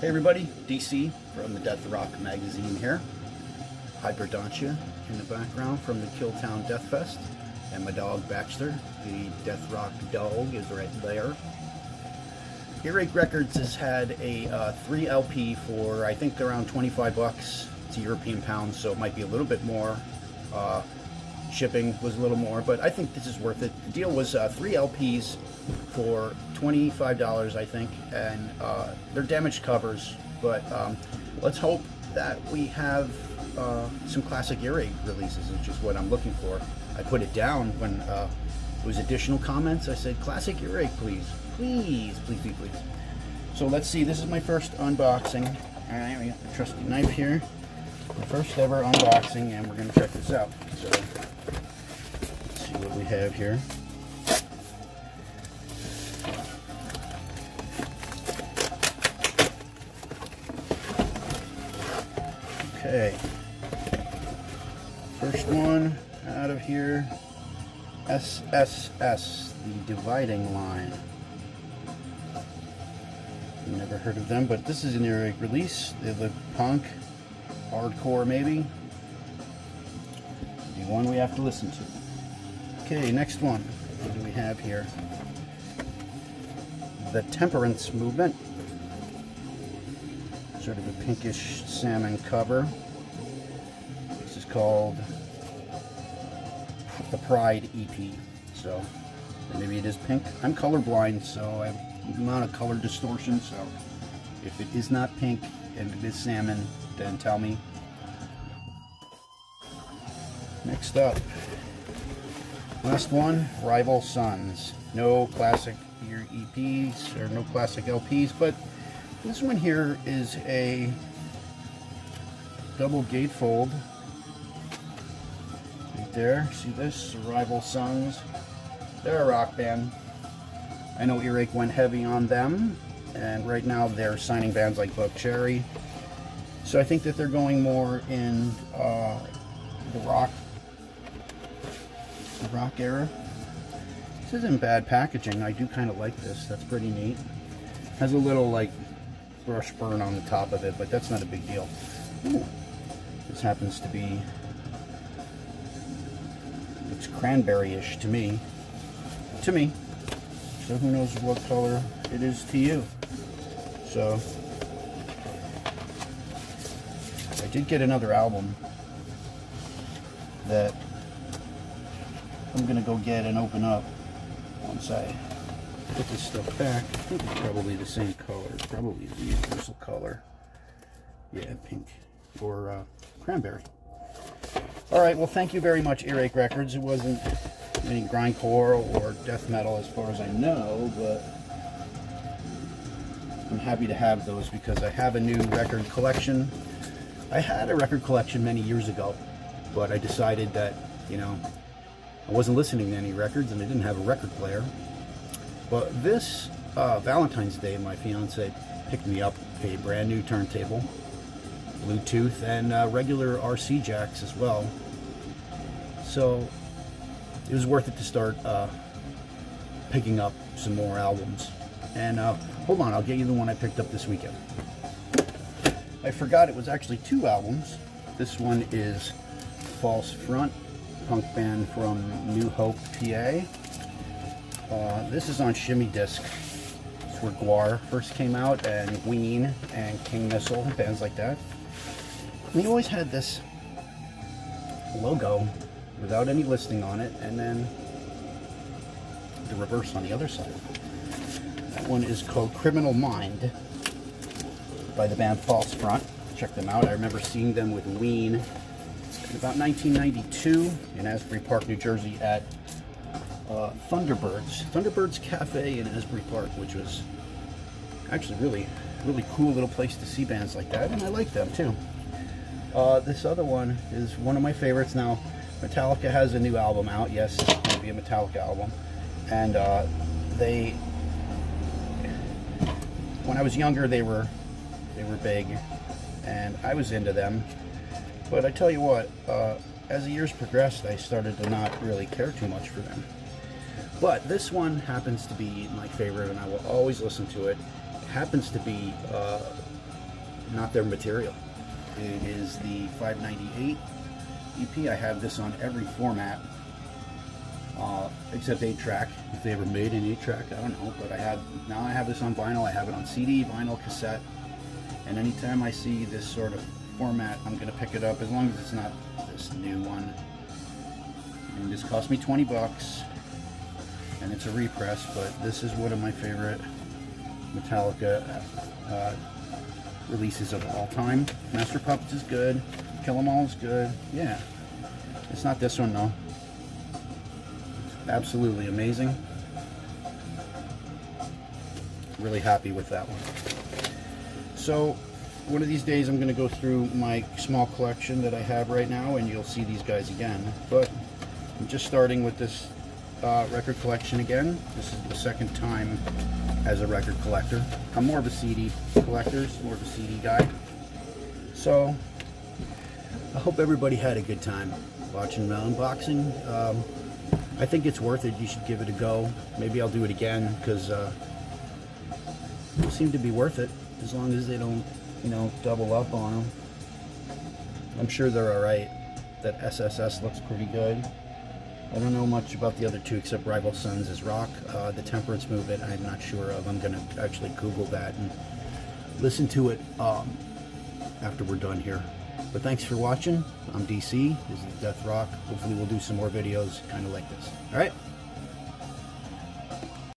Hey everybody, DC from the Dethrok magazine here. Hyperdontia in the background from the Killtown Death Fest. And my dog Baxter, the Dethrok dog, is right there. Earache Records has had a uh, 3 LP for I think around 25 bucks. It's a European pound, so it might be a little bit more. Uh, shipping was a little more, but I think this is worth it. The deal was uh, three LPs for $25, I think, and uh, they're damaged covers, but um, let's hope that we have uh, some classic earache releases, which is what I'm looking for. I put it down when uh, it was additional comments. I said, classic earache, please. Please, please, please, please. So let's see, this is my first unboxing. All right, we got the trusty knife here. First ever unboxing, and we're gonna check this out. So see what we have here. Okay. First one out of here. SSS, the dividing line. Never heard of them, but this is an earache release. They look punk, hardcore maybe. The one we have to listen to. Okay, next one. What do we have here? The Temperance Movement. Sort of a pinkish salmon cover. This is called the Pride EP. So maybe it is pink. I'm colorblind, so I have a amount of color distortion. So if it is not pink and it is salmon, then tell me. Next up, last one, Rival Sons. No classic EPs or no classic LPs, but this one here is a double gatefold. Right there, see this? Rival Sons. They're a rock band. I know Earache went heavy on them, and right now they're signing bands like Buckcherry. So I think that they're going more in uh, the rock the rock era. This isn't bad packaging. I do kind of like this. That's pretty neat. Has a little like brush burn on the top of it, but that's not a big deal. Ooh. This happens to be looks cranberry-ish to me. To me. So who knows what color it is to you. So I did get another album that I'm gonna go get and open up once I put this stuff back. I think it's probably the same color. Probably the universal color. Yeah, pink or uh, cranberry. All right, well, thank you very much, Earache Records. It wasn't any grindcore or death metal as far as I know, but I'm happy to have those because I have a new record collection. I had a record collection many years ago, but I decided that, you know, I wasn't listening to any records and I didn't have a record player. But this uh, Valentine's Day, my fiance picked me up a brand new turntable, Bluetooth, and uh, regular RC jacks as well. So it was worth it to start uh, picking up some more albums. And uh, hold on, I'll get you the one I picked up this weekend. I forgot it was actually two albums. This one is False Front, punk band from New Hope, PA. Uh, this is on Shimmy Disc. It's where Gwar first came out, and Ween and King Missile, bands like that. We always had this logo without any listing on it, and then the reverse on the other side. That one is called Criminal Mind by the band False Front. Check them out. I remember seeing them with Ween in about 1992 in Asbury Park, New Jersey at uh, Thunderbirds. Thunderbirds Cafe in Asbury Park, which was actually really, really cool little place to see bands like that, and I like them too. Uh, this other one is one of my favorites now. Metallica has a new album out. Yes, it's going to be a Metallica album. And uh, they, when I was younger, they were, they were big, and I was into them. But I tell you what, uh, as the years progressed, I started to not really care too much for them. But this one happens to be my favorite, and I will always listen to it. It happens to be uh, not their material. It is the 598 EP. I have this on every format, uh, except 8-track. If they ever made an 8-track, I don't know. But I had now I have this on vinyl. I have it on CD, vinyl, cassette, and anytime I see this sort of format, I'm gonna pick it up as long as it's not this new one. And this cost me 20 bucks, and it's a repress. But this is one of my favorite Metallica uh, releases of all time. Master Puppets is good. Kill 'Em All is good. Yeah. It's not this one though. It's absolutely amazing. Really happy with that one. So one of these days I'm going to go through my small collection that I have right now and you'll see these guys again. But I'm just starting with this uh, record collection again. This is the second time as a record collector. I'm more of a CD collector, more of a CD guy. So I hope everybody had a good time watching the unboxing. Um, I think it's worth it. You should give it a go. Maybe I'll do it again because uh, they seem to be worth it as long as they don't, you know, double up on them. I'm sure they're all right. That SSS looks pretty good. I don't know much about the other two except Rival Sons is rock. Uh, the Temperance Movement, I'm not sure of. I'm going to actually Google that and listen to it um, after we're done here. But thanks for watching. I'm DC. This is Dethrok. Hopefully we'll do some more videos kind of like this. All right?